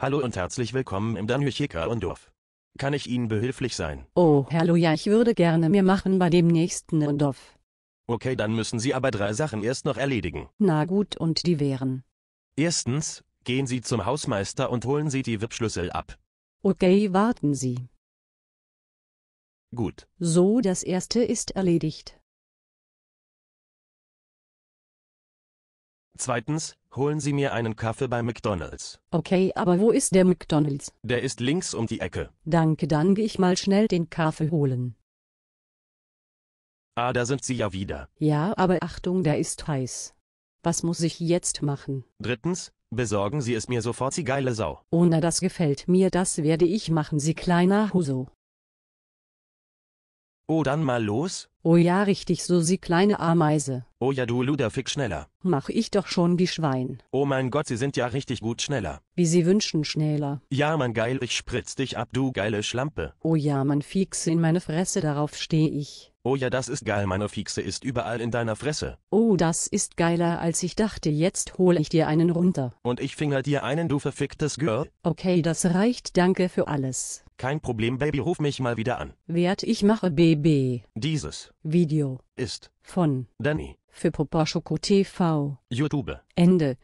Hallo und herzlich willkommen im Danüchika und Dorf. Kann ich Ihnen behilflich sein? Oh, hallo ja, ich würde gerne mehr machen bei dem nächsten Dorf. Okay, dann müssen Sie aber drei Sachen erst noch erledigen. Na gut, und die wären. Erstens, gehen Sie zum Hausmeister und holen Sie die VIP-Schlüssel ab. Okay, warten Sie. Gut. So, das erste ist erledigt. Zweitens, holen Sie mir einen Kaffee bei McDonald's. Okay, aber wo ist der McDonald's? Der ist links um die Ecke. Danke, dann geh ich mal schnell den Kaffee holen. Ah, da sind Sie ja wieder. Ja, aber Achtung, der ist heiß. Was muss ich jetzt machen? Drittens, besorgen Sie es mir sofort, Sie geile Sau. Oh na, das gefällt mir, das werde ich machen, Sie kleiner Huso. Oh, dann mal los? Oh ja, richtig so, Sie kleine Ameise. Oh ja, du Luderfick schneller. Mach ich doch schon wie Schwein. Oh mein Gott, Sie sind ja richtig gut schneller. Wie Sie wünschen, schneller. Ja, Mann, geil, ich spritz dich ab, du geile Schlampe. Oh ja, man Fix in meine Fresse, darauf steh ich. Oh ja, das ist geil, meine Fixe ist überall in deiner Fresse. Oh, das ist geiler als ich dachte, jetzt hol ich dir einen runter. Und ich finger dir einen, du verficktes Girl. Okay, das reicht, danke für alles. Kein Problem, Baby, ruf mich mal wieder an. Wert ich mache BB. Dieses Video ist von Danny. für Poposchoko TV. YouTube. Ende.